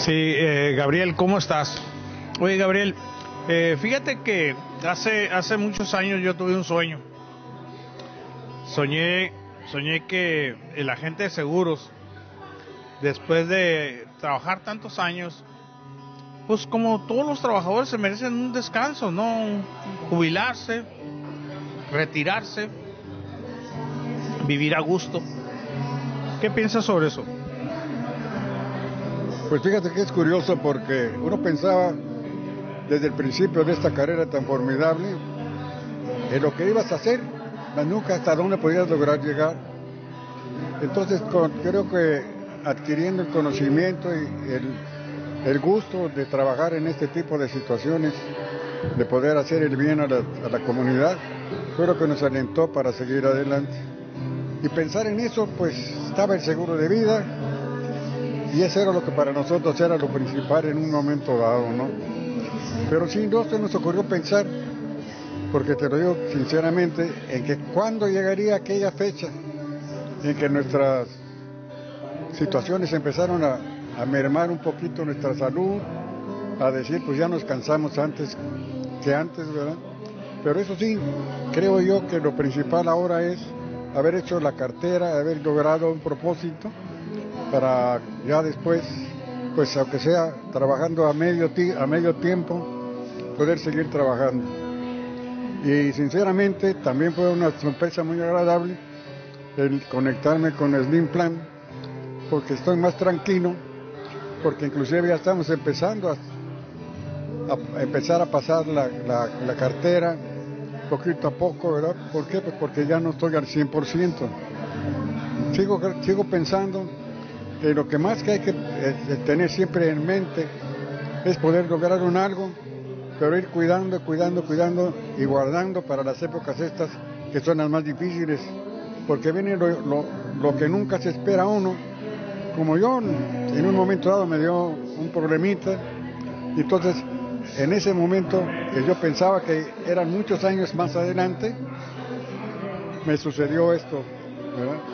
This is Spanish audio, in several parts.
Sí, eh, Gabriel, ¿cómo estás? Oye, Gabriel, eh, fíjate que hace, hace muchos años yo tuve un sueño. Soñé, soñé que el agente de seguros, después de trabajar tantos años, pues como todos los trabajadores se merecen un descanso, ¿no? Jubilarse, retirarse, vivir a gusto. ¿Qué piensas sobre eso? Pues fíjate que es curioso porque uno pensaba desde el principio de esta carrera tan formidable en lo que ibas a hacer, mas nunca hasta dónde podías lograr llegar. Entonces creo que adquiriendo el conocimiento y el, gusto de trabajar en este tipo de situaciones, de poder hacer el bien a la, comunidad, fue lo que nos alentó para seguir adelante. Y pensar en eso, pues estaba el seguro de vida, y eso era lo que para nosotros era lo principal en un momento dado, ¿no? Pero sí, no se nos ocurrió pensar, porque te lo digo sinceramente, en que cuando llegaría aquella fecha en que nuestras situaciones empezaron a, a mermar un poquito nuestra salud, a decir, pues ya nos cansamos antes que antes, ¿verdad? Pero eso sí, creo yo que lo principal ahora es haber hecho la cartera, haber logrado un propósito para ya después, pues aunque sea trabajando a medio, a medio tiempo, poder seguir trabajando. Y sinceramente también fue una sorpresa muy agradable el conectarme con Slim Plan, porque estoy más tranquilo, porque inclusive ya estamos empezando a, empezar a pasar la, la, cartera poquito a poco, ¿verdad? ¿Por qué? Pues porque ya no estoy al 100%. Sigo, sigo pensando que lo que más que hay que eh, tener siempre en mente es poder lograr un algo, pero ir cuidando, cuidando, cuidando y guardando para las épocas estas que son las más difíciles, porque viene lo, que nunca se espera uno. Como yo en un momento dado me dio un problemita, y entonces en ese momento que yo pensaba que eran muchos años más adelante, me sucedió esto.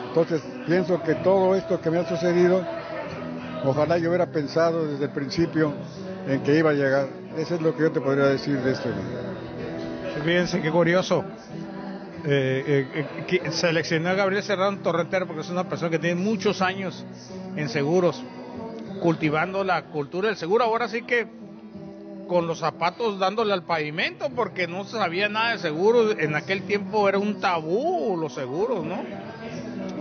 Entonces pienso que todo esto que me ha sucedido, ojalá yo hubiera pensado desde el principio en que iba a llegar. Eso es lo que yo te podría decir de esto. Fíjense qué curioso. Eh, eh, eh a Gabriel Serrano Torretero porque es una persona que tiene muchos años en seguros, cultivando la cultura del seguro. Ahora sí que con los zapatos dándole al pavimento porque no sabía nada de seguros. En aquel tiempo era un tabú los seguros, ¿no?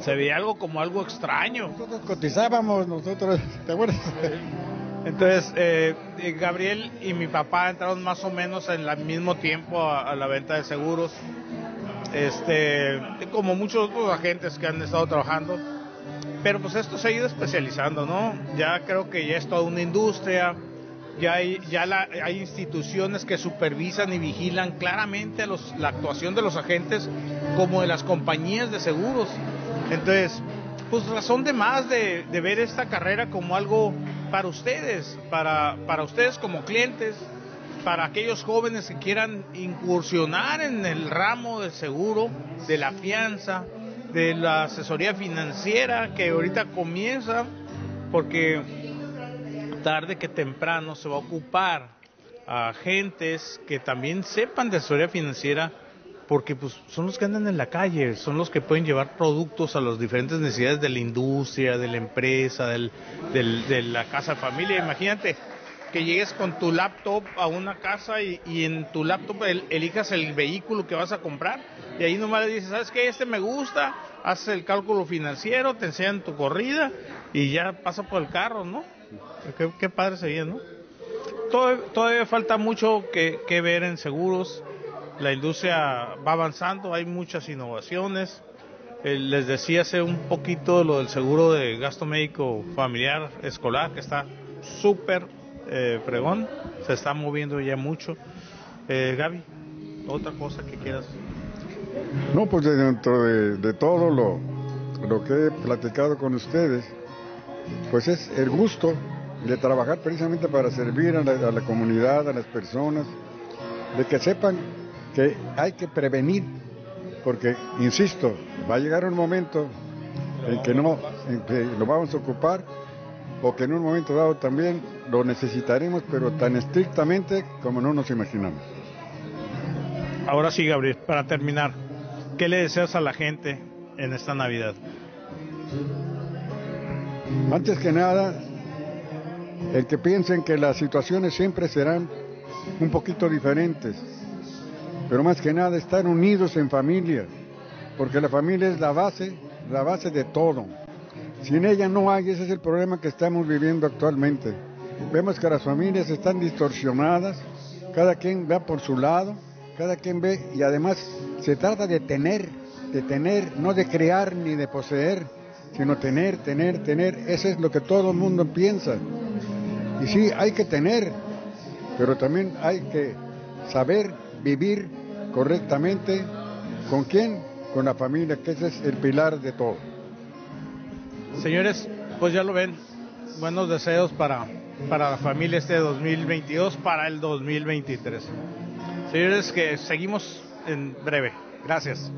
Se veía algo como algo extraño. Nosotros cotizábamos, nosotros, ¿te acuerdas? Entonces, eh, Gabriel y mi papá entraron más o menos en el mismo tiempo a, la venta de seguros, este, como muchos otros agentes que han estado trabajando. Pero pues esto se ha ido especializando, ¿no? Ya creo que ya es toda una industria, ya hay, ya hay instituciones que supervisan y vigilan claramente los, la actuación de los agentes como de las compañías de seguros. Entonces, pues razón de más de, ver esta carrera como algo para ustedes, para, para ustedes como clientes, para aquellos jóvenes que quieran incursionar en el ramo del seguro, de la fianza, de la asesoría financiera que ahorita comienza, porque tarde que temprano se va a ocupar a agentes que también sepan de asesoría financiera porque pues son los que andan en la calle, son los que pueden llevar productos a las diferentes necesidades de la industria, de la empresa, del, de la casa familia. Imagínate que llegues con tu laptop a una casa y, en tu laptop elijas el vehículo que vas a comprar y ahí nomás le dices, ¿sabes qué? Este me gusta, haces el cálculo financiero, te enseñan tu corrida y ya pasa por el carro, ¿no? Qué, qué padre sería, ¿no? todavía falta mucho que, que ver en seguros la industria va avanzando, hay muchas innovaciones. Eh, les decía hace un poquito lo del seguro de gasto médico familiar escolar, que está súper eh, fregón, se está moviendo ya mucho. Eh, Gaby, otra cosa que quieras. No, pues dentro de, todo lo, lo que he platicado con ustedes, pues es el gusto de trabajar precisamente para servir a la comunidad, a las personas, de que sepan que hay que prevenir, porque, insisto, va a llegar un momento en que no, en que lo vamos a ocupar, o que en un momento dado también lo necesitaremos, pero tan estrictamente como no nos imaginamos. Ahora sí, Gabriel, para terminar, ¿qué le deseas a la gente en esta Navidad? Antes que nada, el que piensen que las situaciones siempre serán un poquito diferentes, pero más que nada estar unidos en familia, porque la familia es la base, la base de todo. Sin ella no hay, ese es el problema que estamos viviendo actualmente. Vemos que las familias están distorsionadas, cada quien va por su lado, cada quien ve y además se trata de tener, de tener, no de crear ni de poseer, sino tener, tener, tener. Eso es lo que todo el mundo piensa. Y sí, hay que tener, pero también hay que saber vivir correctamente. ¿Con quién? Con la familia, que ese es el pilar de todo. Señores, pues ya lo ven. Buenos deseos para, para la familia este 2022, para el 2023. Señores, que seguimos en breve. Gracias.